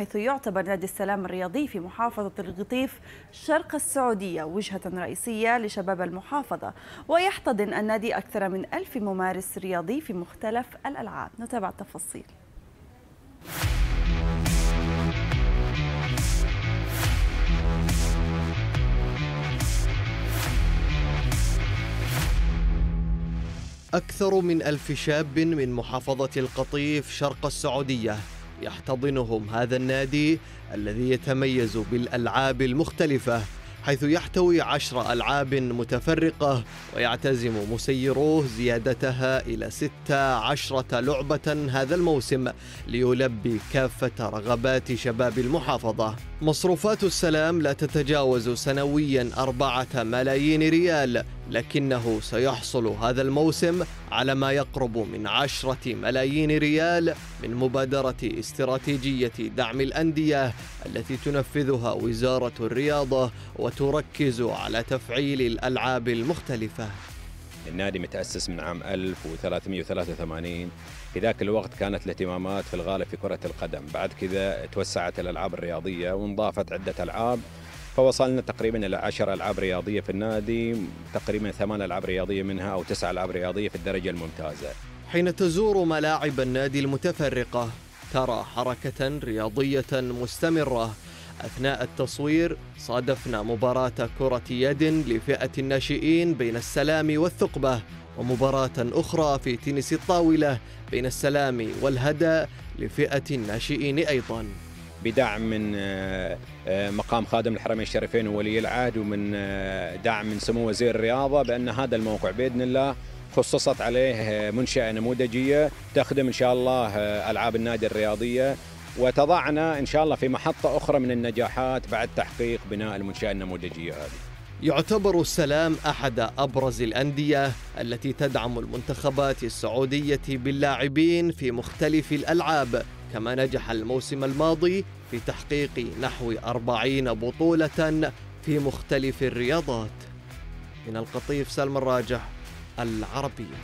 حيث يعتبر نادي السلام الرياضي في محافظة القطيف شرق السعودية وجهة رئيسية لشباب المحافظة. ويحتضن النادي أكثر من ألف ممارس رياضي في مختلف الألعاب. نتابع التفاصيل. أكثر من ألف شاب من محافظة القطيف شرق السعودية يحتضنهم هذا النادي الذي يتميز بالألعاب المختلفة حيث يحتوي عشر ألعاب متفرقة ويعتزم مسيروه زيادتها إلى ست عشرة لعبة هذا الموسم ليلبي كافة رغبات شباب المحافظة. مصروفات السلام لا تتجاوز سنويا أربعة ملايين ريال لكنه سيحصل هذا الموسم على ما يقرب من عشرة ملايين ريال من مبادرة استراتيجية دعم الأندية التي تنفذها وزارة الرياضة وتركز على تفعيل الألعاب المختلفة. النادي متأسس من عام 1383 في ذاك الوقت كانت الاهتمامات في الغالب في كرة القدم. بعد كذا توسعت الألعاب الرياضية وانضافت عدة ألعاب فوصلنا تقريبا إلى 10 ألعاب رياضية في النادي تقريبا ثمان ألعاب رياضية منها أو تسع ألعاب رياضية في الدرجة الممتازة. حين تزور ملاعب النادي المتفرقة ترى حركة رياضية مستمرة. أثناء التصوير صادفنا مباراة كرة يد لفئة الناشئين بين السلام والثقبة ومباراة أخرى في تنس الطاولة بين السلام والهدى لفئة الناشئين أيضاً. بدعم من مقام خادم الحرمين الشريفين وولي العهد ومن دعم من سمو وزير الرياضة بأن هذا الموقع بإذن الله خصصت عليه منشأة نموذجية تخدم إن شاء الله ألعاب النادي الرياضية وتضعنا إن شاء الله في محطة أخرى من النجاحات بعد تحقيق بناء المنشأة النموذجية هذه. يعتبر السلام أحد أبرز الأندية التي تدعم المنتخبات السعودية باللاعبين في مختلف الألعاب. كما نجح الموسم الماضي في تحقيق نحو أربعين بطولة في مختلف الرياضات. من القطيف سلم الراجح العربية